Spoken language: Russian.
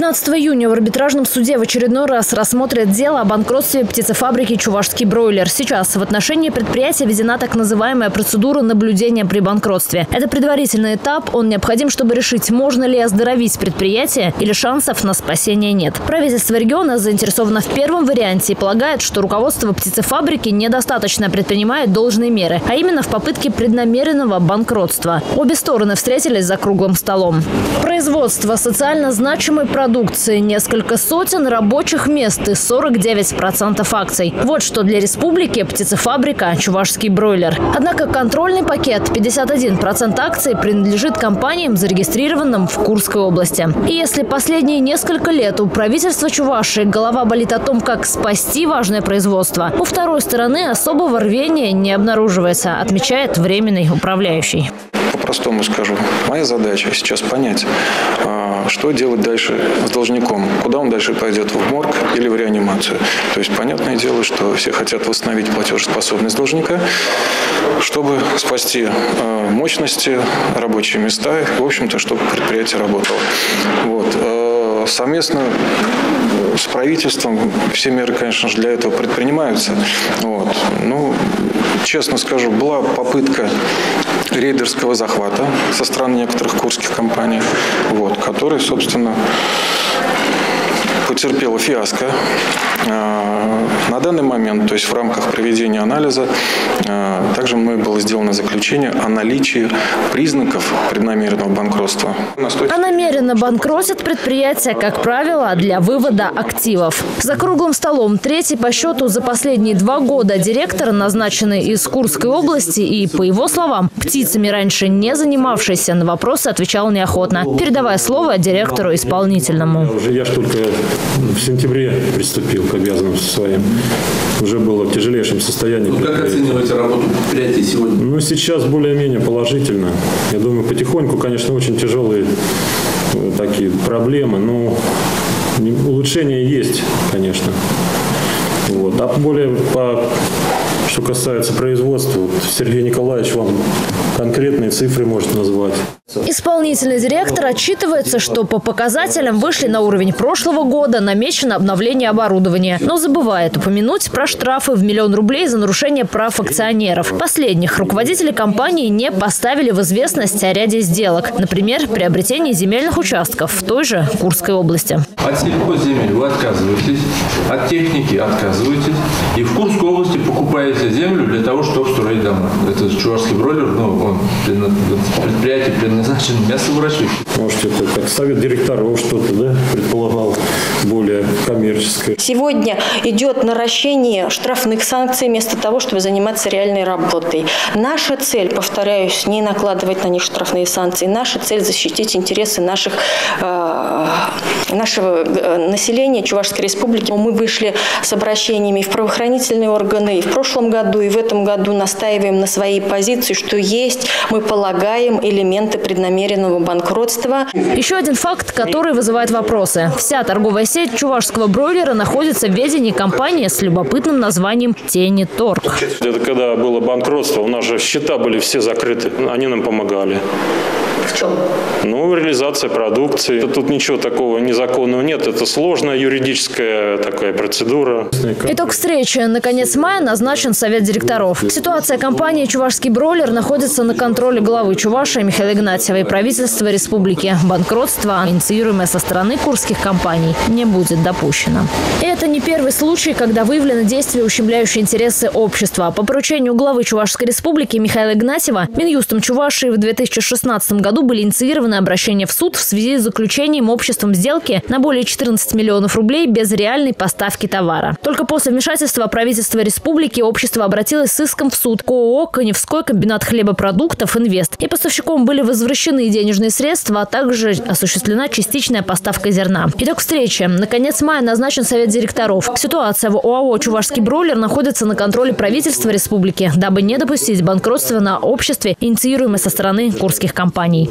15 июня в арбитражном суде в очередной раз рассмотрят дело о банкротстве птицефабрики «Чувашский бройлер». Сейчас в отношении предприятия введена так называемая процедура наблюдения при банкротстве. Это предварительный этап. Он необходим, чтобы решить, можно ли оздоровить предприятие или шансов на спасение нет. Правительство региона заинтересовано в первом варианте и полагает, что руководство птицефабрики недостаточно предпринимает должные меры, а именно в попытке преднамеренного банкротства. Обе стороны встретились за круглым столом. Производство социально значимой продукции, несколько сотен рабочих мест и 49% акций. Вот что для республики птицефабрика «Чувашский бройлер». Однако контрольный пакет 51% акций принадлежит компаниям, зарегистрированным в Курской области. И если последние несколько лет у правительства Чувашии голова болит о том, как спасти важное производство, у второй стороны особого рвения не обнаруживается, отмечает временный управляющий по-простому скажу. Моя задача сейчас понять, а, что делать дальше с должником. Куда он дальше пойдет, в морг или в реанимацию. То есть, понятное дело, что все хотят восстановить платежеспособность должника, чтобы спасти а, мощности, рабочие места, в общем-то, чтобы предприятие работало. Вот. Совместно с правительством все меры, конечно же, для этого предпринимаются. Вот. Ну, честно скажу, была попытка рейдерского захвата со стороны некоторых курских компаний, вот, которые, собственно, потерпела фиаско. А, на данный момент, то есть в рамках проведения анализа, а, также мной было сделано заключение о наличии признаков преднамеренного банкротства. А намеренно банкротят предприятия, как правило, для вывода активов. За круглым столом третий по счету за последние два года директор, назначенный из Курской области и, по его словам, птицами раньше не занимавшийся, на вопросы отвечал неохотно, передавая слово директору исполнительному. Я же только в сентябре приступил к обязанностям своим. Уже было в тяжелейшем состоянии. Ну, как оцениваете работу предприятия сегодня? Ну, сейчас более-менее положительно. Я думаю, потихоньку, конечно, очень тяжелые э, такие проблемы, но улучшения есть, конечно. Вот. А более по что касается производства, Сергей Николаевич вам конкретные цифры может назвать. Исполнительный директор отчитывается, что по показателям вышли на уровень прошлого года, намечено обновление оборудования. Но забывает упомянуть про штрафы в миллион рублей за нарушение прав акционеров. Последних руководители компании не поставили в известность о ряде сделок. Например, приобретении земельных участков в той же Курской области. От сельхозземель вы отказываетесь, от техники отказываетесь. И в Курской области покупаете землю для того, чтобы строить дома. Это чувашский бройлер, ну, он предприятие предназначен мясовыращиватель. Может, это как совет директоров что-то, да, предполагал более коммерческое. Сегодня идет наращение штрафных санкций вместо того, чтобы заниматься реальной работой. Наша цель, повторяюсь, не накладывать на них штрафные санкции. Наша цель защитить интересы наших, э, нашего э, населения Чувашской Республики. Мы вышли с обращениями в правоохранительные органы и в прошлом году, и в этом году настаиваем на своей позиции, что есть, мы полагаем, элементы преднамеренного банкротства. Еще один факт, который вызывает вопросы. Вся торговая сеть чувашского бройлера находится в ведении компании с любопытным названием «Тени Торг». Это когда было банкротство, у нас же счета были все закрыты, они нам помогали. В чем? Ну, реализация продукции. Тут ничего такого незаконного нет. Это сложная юридическая такая процедура. Итог встречи. Наконец мая назначен совет директоров. Ситуация компании «Чувашский бройлер» находится на контроле главы Чувашии Михаила Игнатьева и правительства республики. Банкротство, инициируемое со стороны курских компаний, не будет допущено. И это не первый случай, когда выявлены действия, ущемляющие интересы общества. По поручению главы Чувашской республики Михаила Игнатьева Минюстом Чувашии в 2016 году году были инициированы обращения в суд в связи с заключением обществом сделки на более 14 миллионов рублей без реальной поставки товара. Только после вмешательства правительства республики общество обратилось с иском в суд к ООО «Коневской комбинат хлебопродуктов «Инвест». И поставщиком были возвращены денежные средства, а также осуществлена частичная поставка зерна. Итог встречи. Наконец мая назначен совет директоров. Ситуация в ОАО «Чувашский бройлер» находится на контроле правительства республики, дабы не допустить банкротства на обществе, инициируемое со стороны курских компаний.